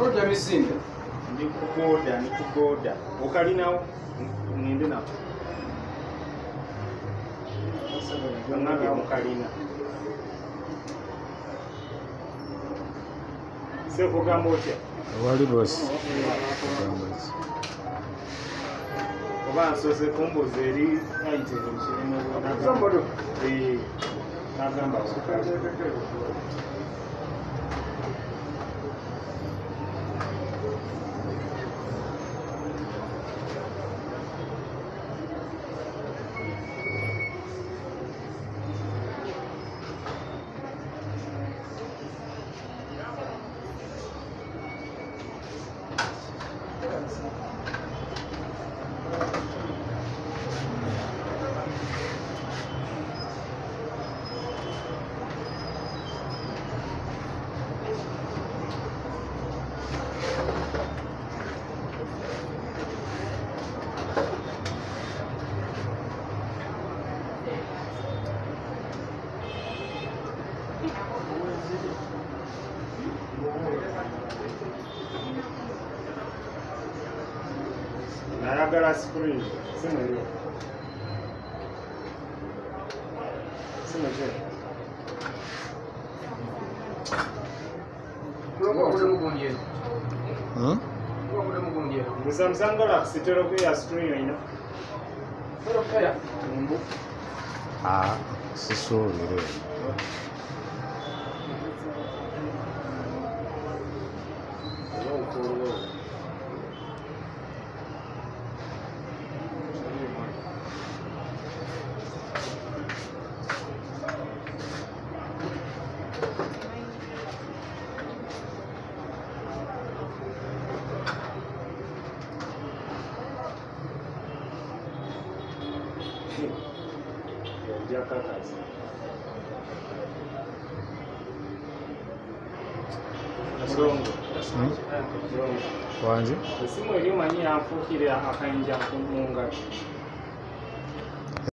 Oja misinde. ndi kugoda ndi kugoda okalinawo ngende nako bannabye mukalina sekugamba otya? Wali bosi. Oba nsoze kumbuza eri aitero Thanks. Nayagala screen mugundi eno. ngu samsung galaxy teroko ya screen kaya. mbu sisuubire kwanje hmm? simu yenyewe manyi afukire akainja kumunga